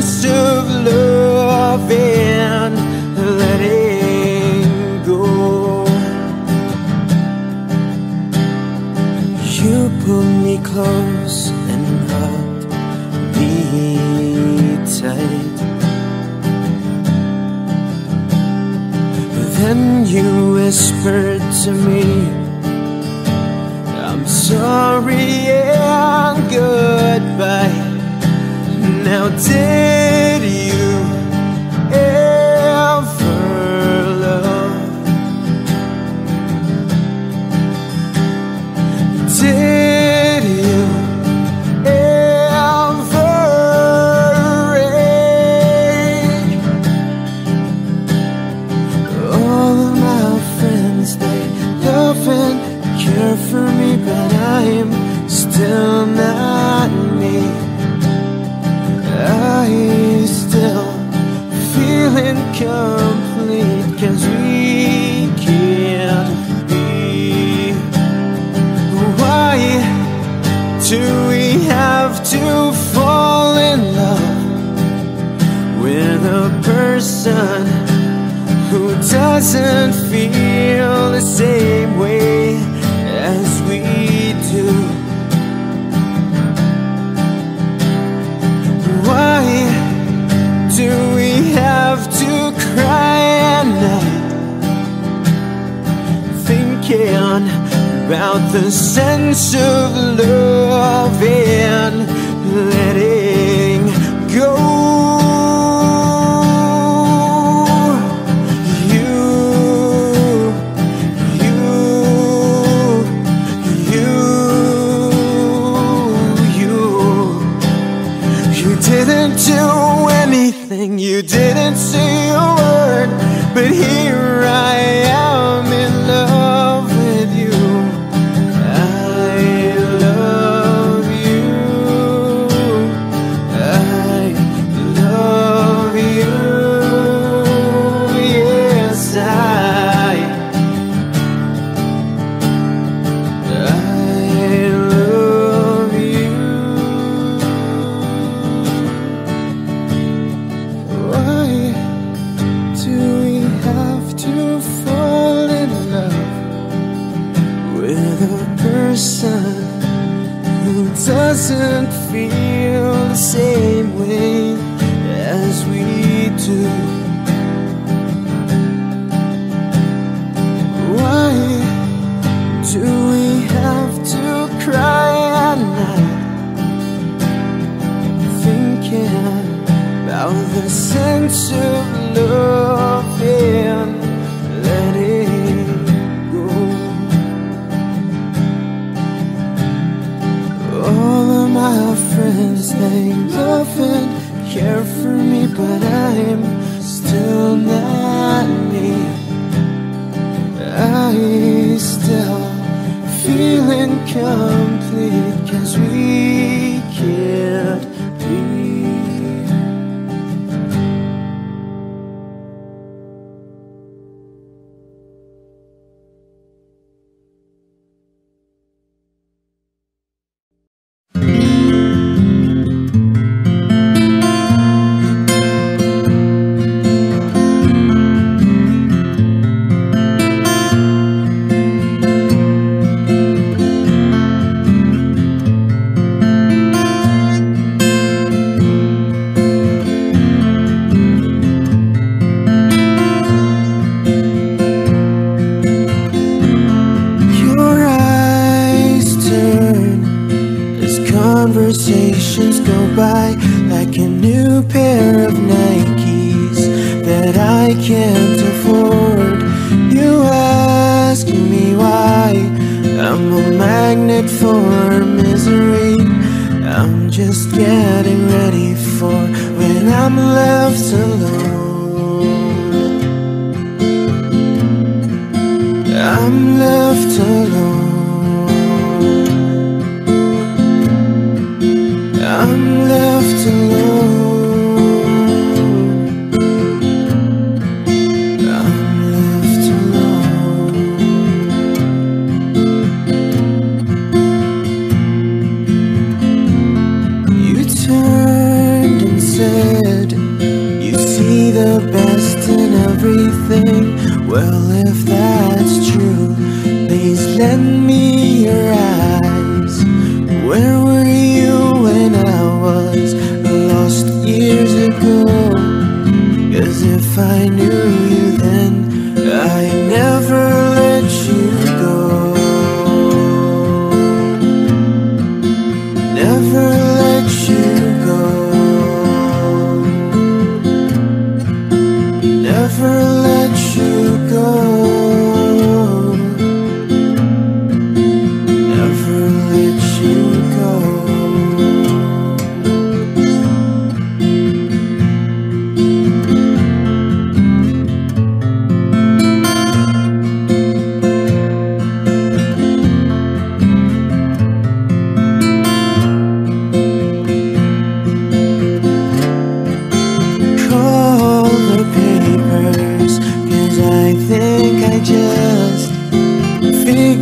taste of love and letting go. You pull me close and hug me tight. Then you whispered to me, I'm sorry and goodbye. Now, dear. feel the same way as we do. Why do we have to cry at night? Thinking about the sense of love and say a word, but here Of the sense of love and letting go. All of my friends, they love and care for me But I'm still not me. I still feel incomplete Cause we left alone I'm left alone.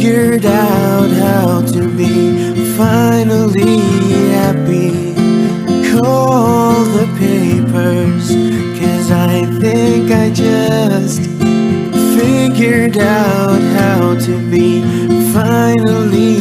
figured out how to be finally happy. Call the papers Cause I think I just figured out how to be finally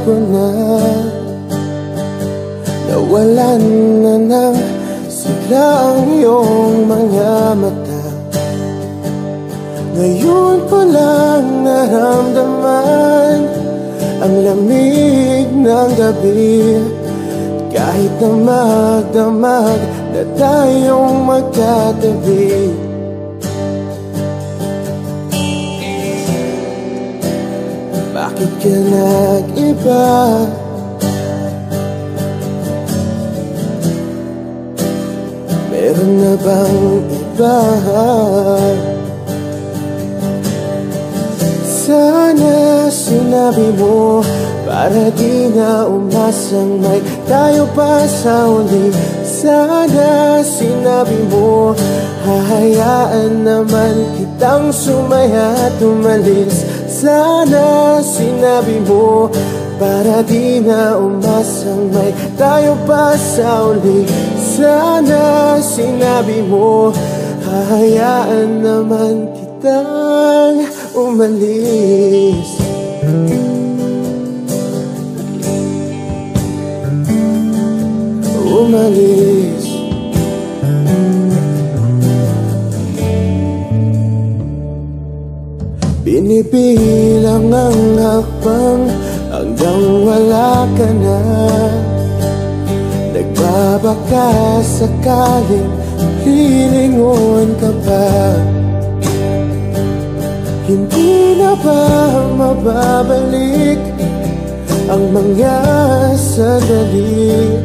Nagbago na. Nawalan na ng sigla ang iyong mga mata. Ngayon ko lang naramdaman Ang lamig ng gabi. Kahit na magdamag na tayong magkatabi Bakit ka nag-iba? Meron na bang iba? Sana sinabi mo Para di na umasang may tayo pa sa uli Sana sinabi mo Hahayaan naman kitang sumaya at umalis sana sinabi mo Para di na umasang may tayo pa sa uli. Sana sinabi mo Hahayaan naman kitang umalis. Umalis Binibilang ang hakbang hanggang wala ka na. Nagbabaka sakaling hilingon ka pa. Hindi na ba mababalik ang mga sandali?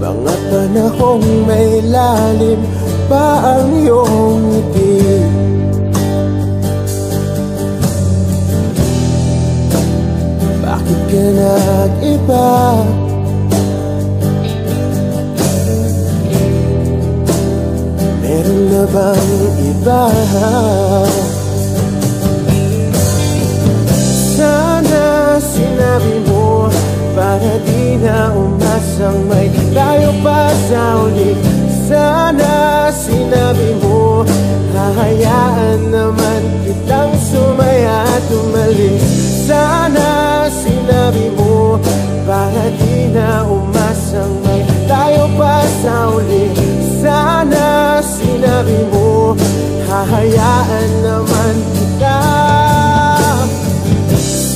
Mga panahong may lalim pa ang iyong ngiti Bakit ka nag-iba? Meron na bang iba? Sana sinabi mo Para di na umasang may tayo pa sa uli Sana sinabi mo Hahayaan naman kitang sumaya at umalis Sana sinabi mo Para di na umasang may tayo pa sa uli? Sana sinabi mo Hahayaan naman kita.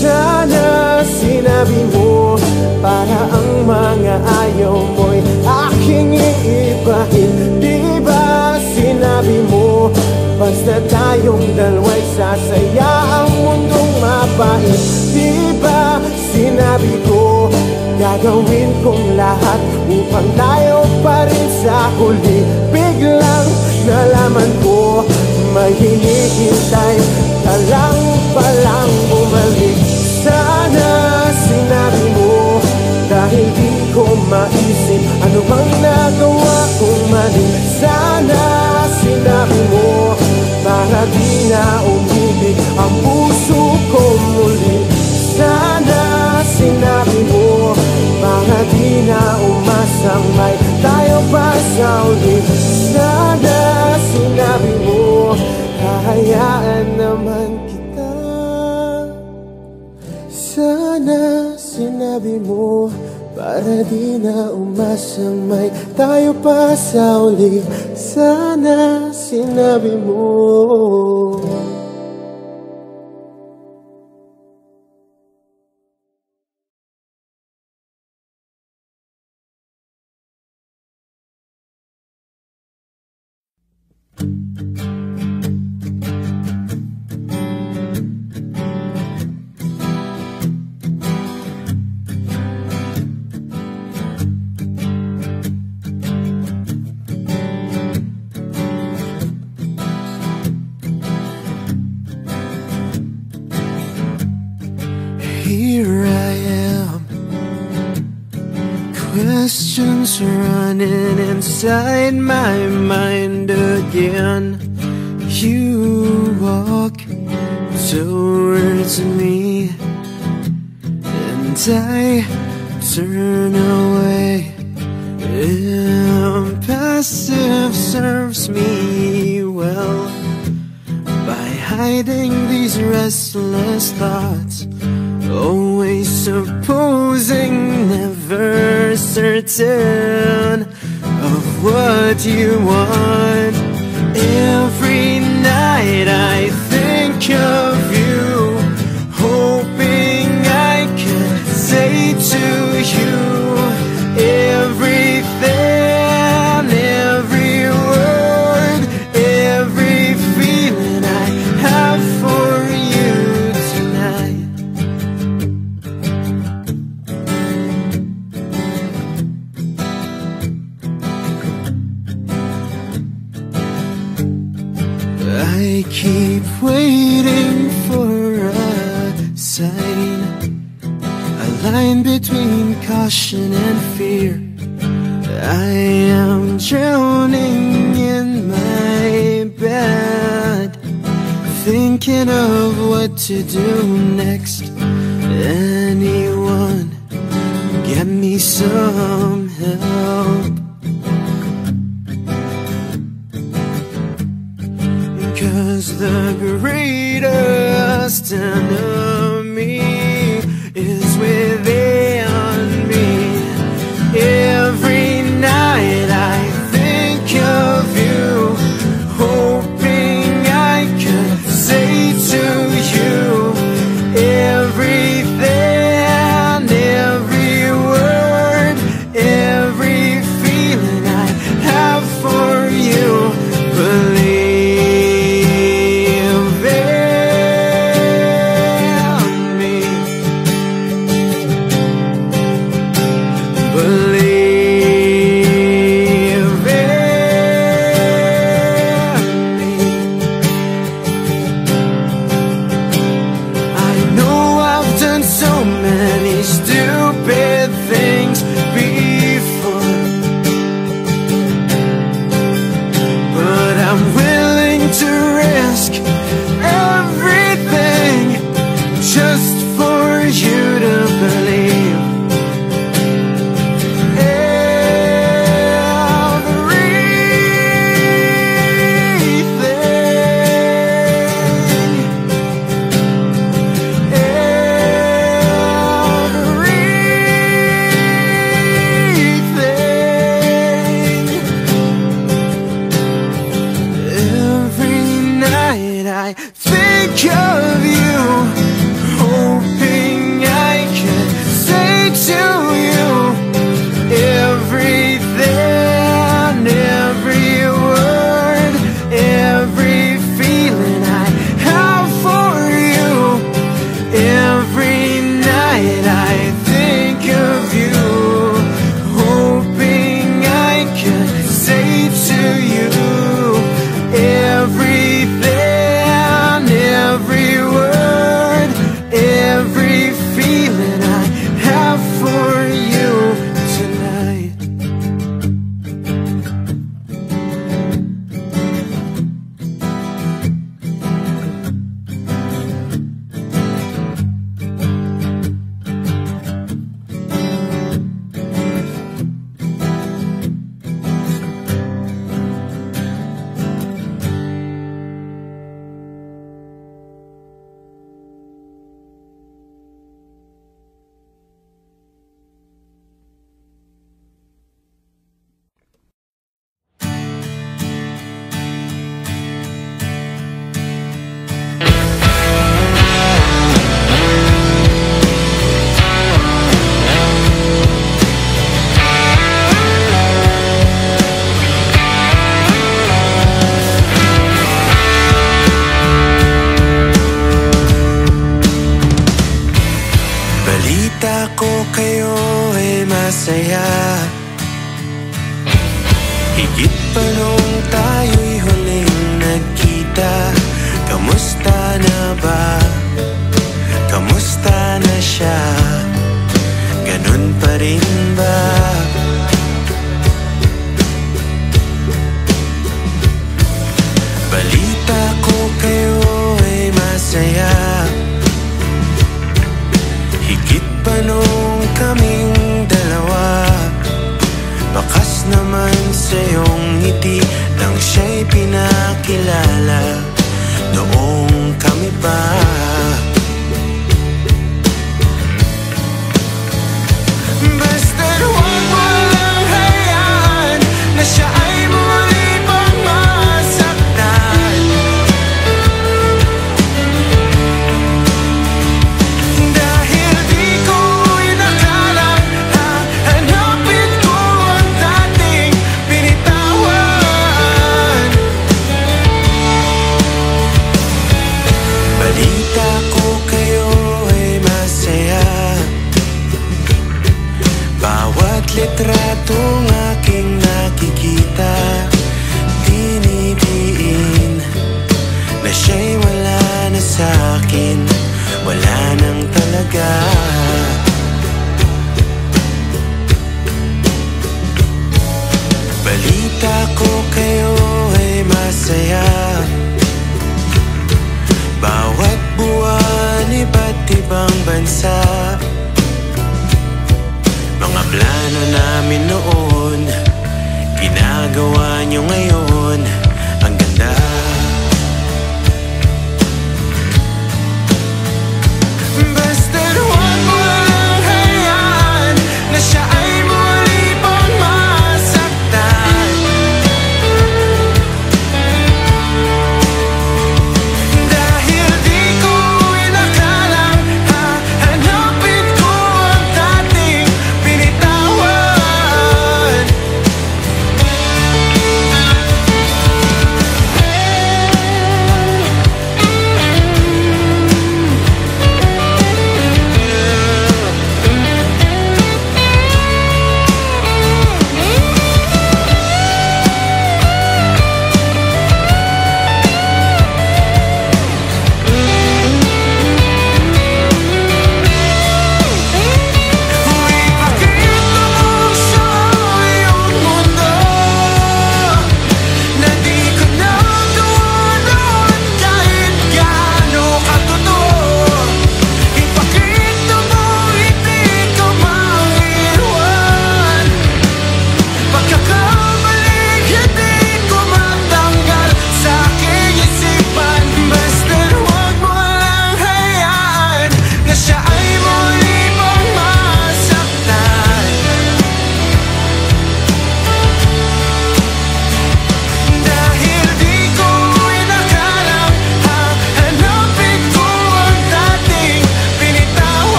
Sana sinabi mo Para ang mga ayaw mo'y aking iibahin. Di ba sinabi mo Basta tayong dalawa'y sasaya ang mundong mapait Di sinabi ko Gagawin kong lahat upang tayo pa rin sa huli? Biglang nalaman ko May hinihintay ka lang palang bumalik. Sana sinabi mo Dahil di ko maisip Ano bang nagawa pa sa uli Sana sinabi mo Hahayaan naman kita. Sana sinabi mo Para di na umasang may tayo pa sa uli. Sana sinabi mo inside my mind again. You walk towards me And I turn away. Impassive serves me well By hiding these restless thoughts Always supposing, never certain what you want. Every night I think of to do next. Anyone get me some? kilala. Noong kami pa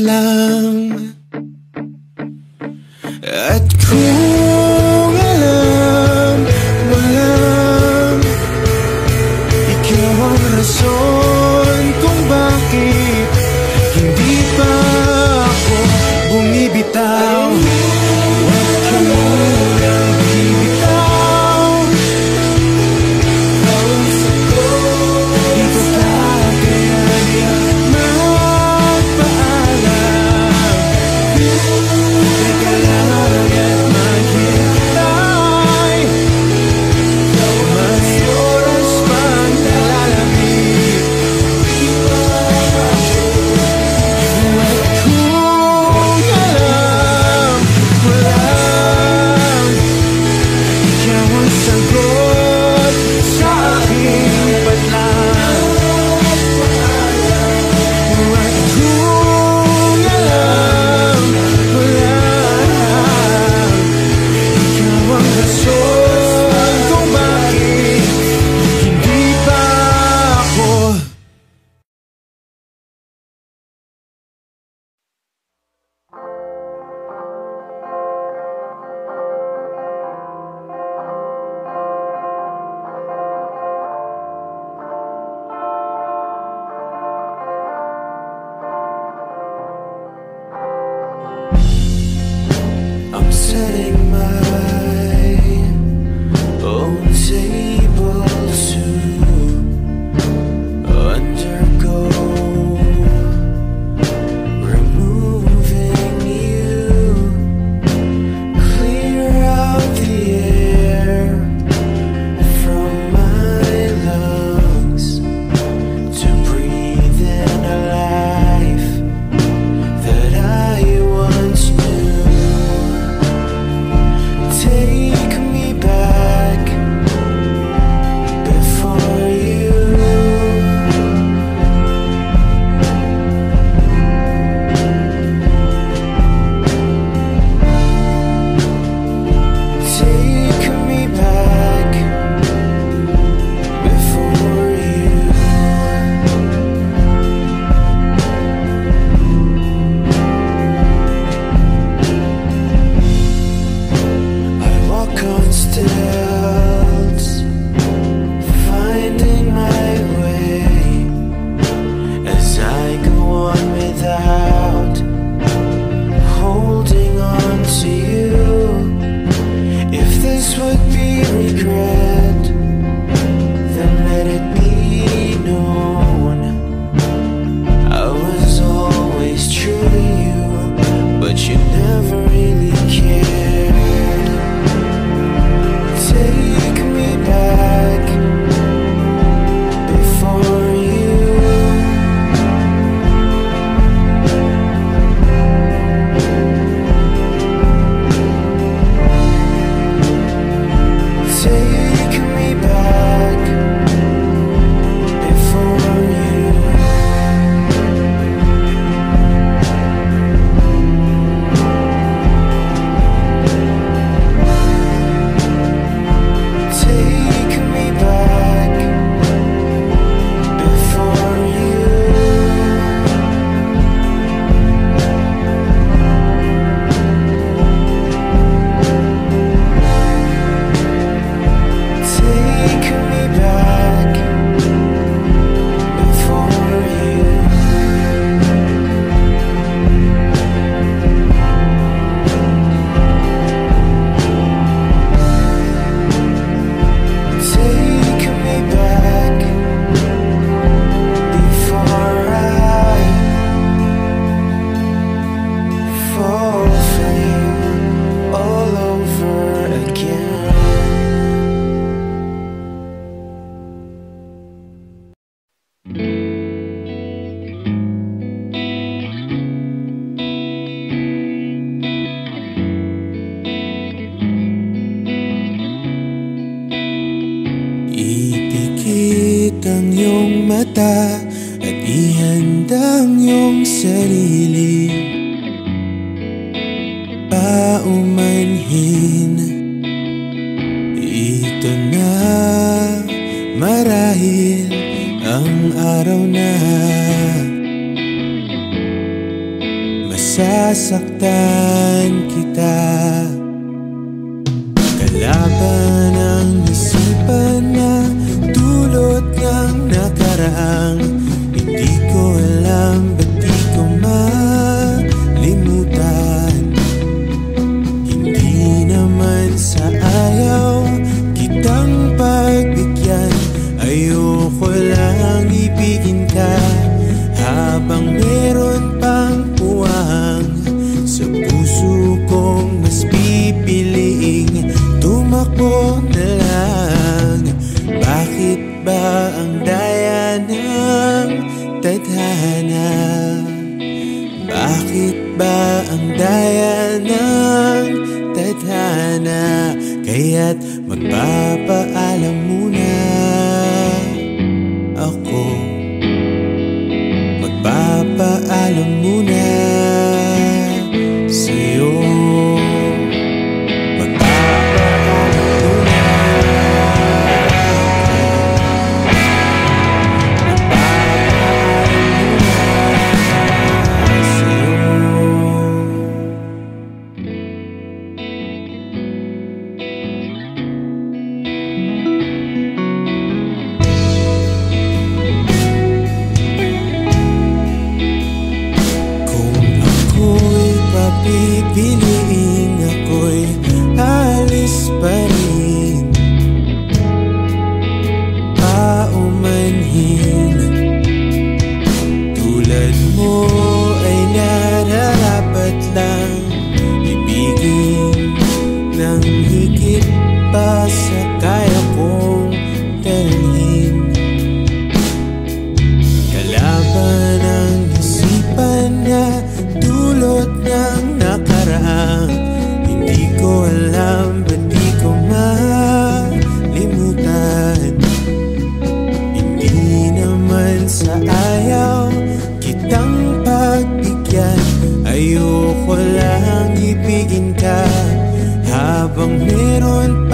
aking daya ng tadhana? Kaya't magpapaalam walang ipigin ka habang meron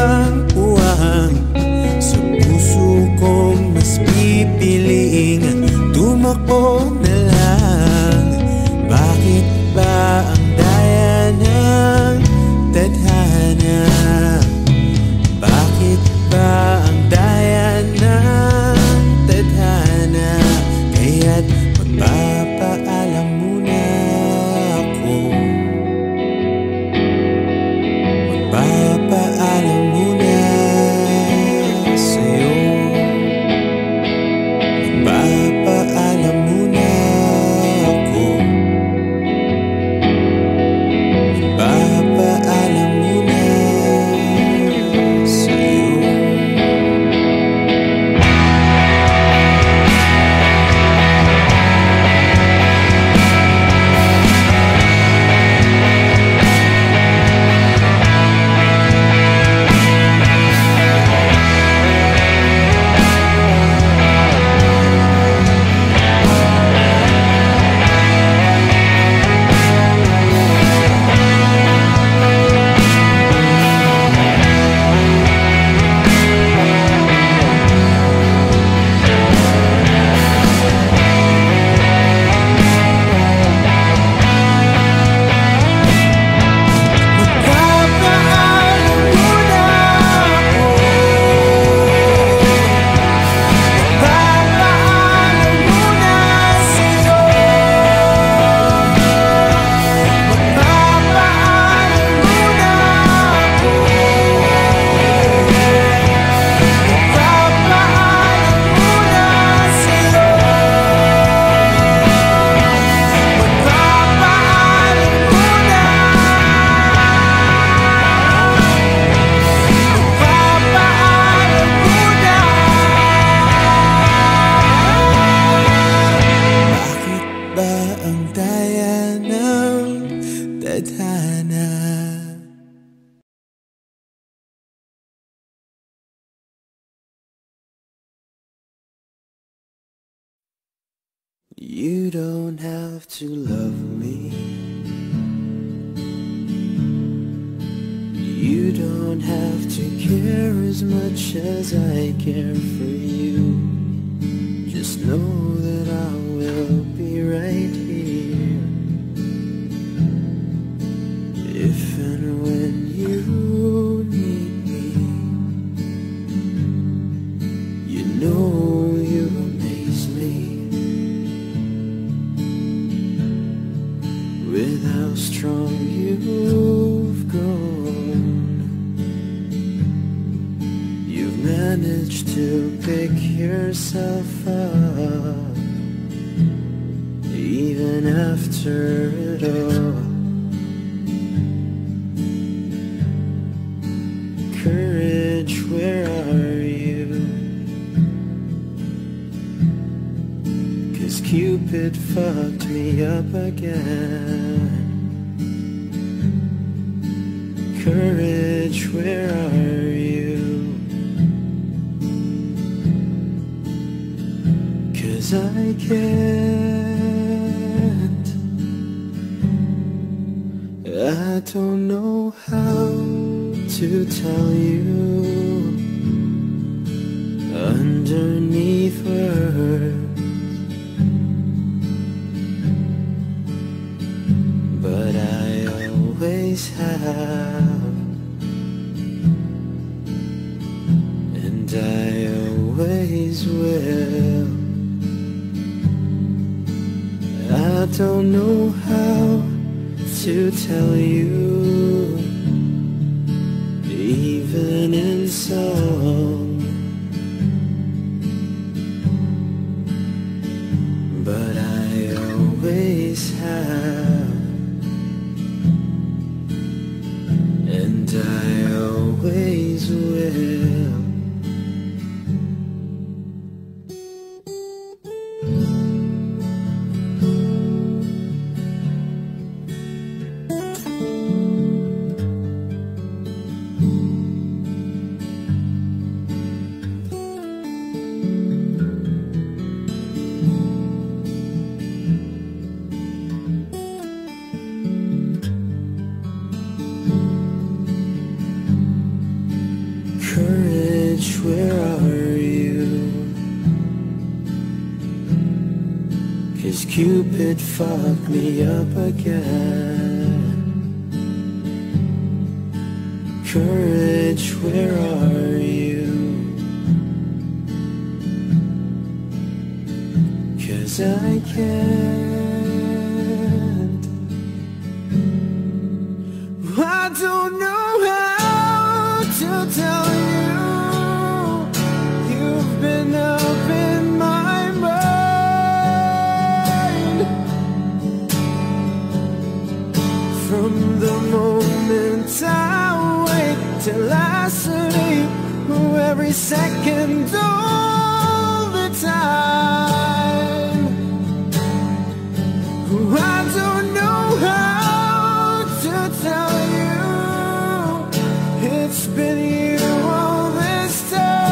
to pick yourself up, even after it all. Courage, where are you? Cause Cupid fucked me up again. Courage, where are you? Cause I can't. I don't know how to tell you underneath words. but I always have, and I always will. Don't know how to tell you, Cupid fucked me up again. Courage, where are you? Cause I can't. Second all the time. I don't know how to tell you. It's been you all this time.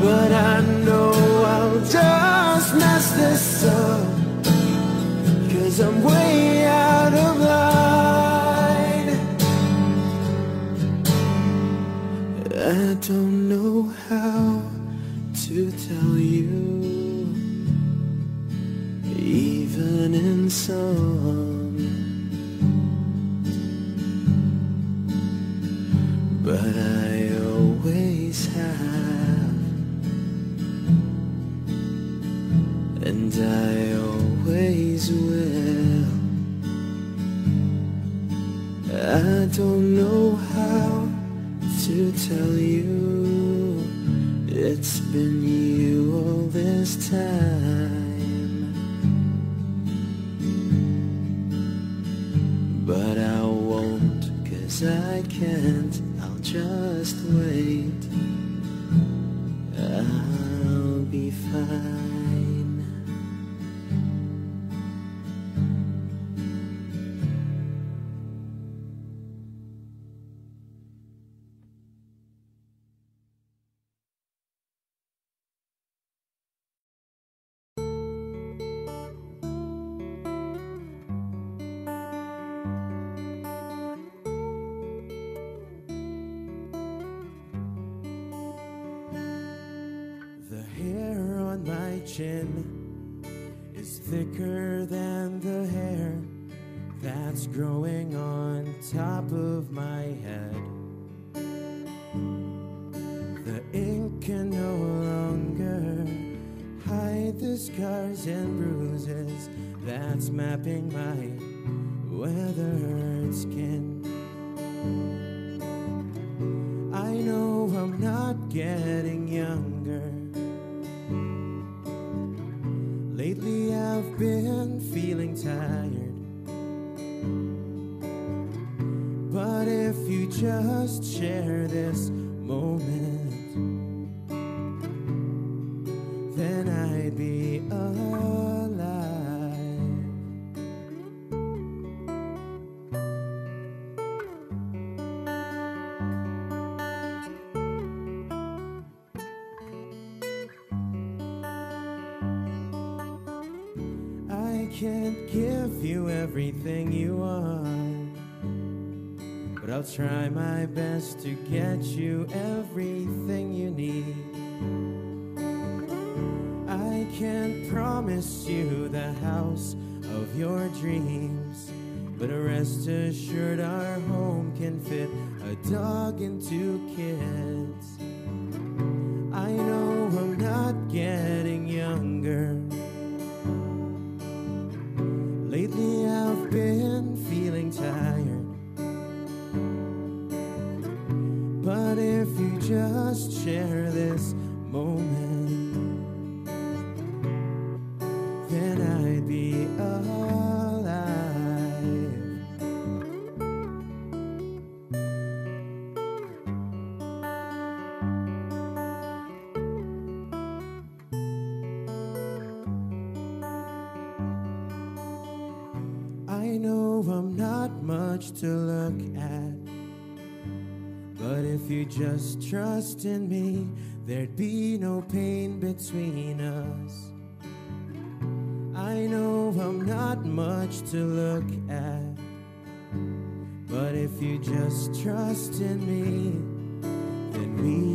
But I know I'll just mess this up. Cause I'm way I don't know how to tell you even in song. scars and bruises that's mapping my weathered skin. just to get you every you just trust in me, there'd be no pain between us. I know I'm not much to look at, but if you just trust in me, then we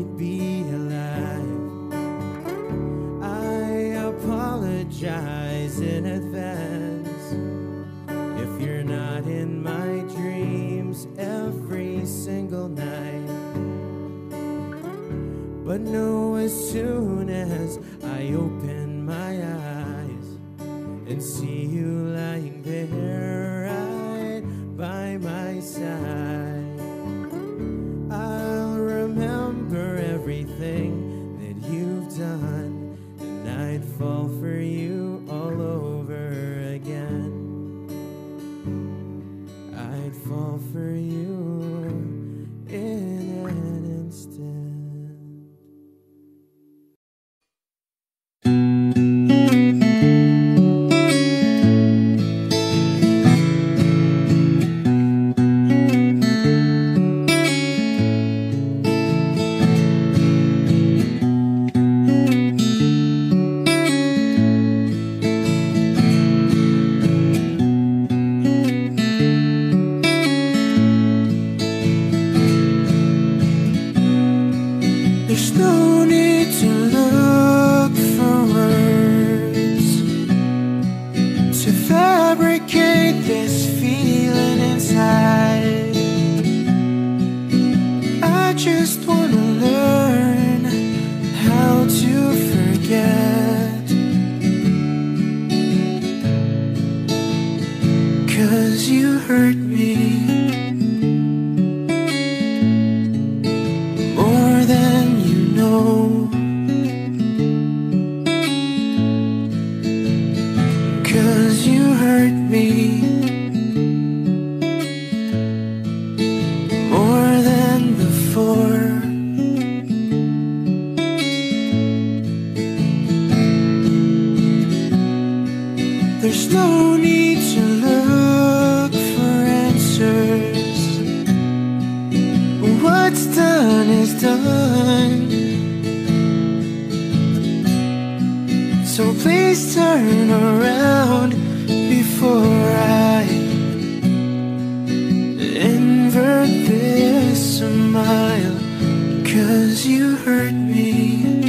Cause you hurt me.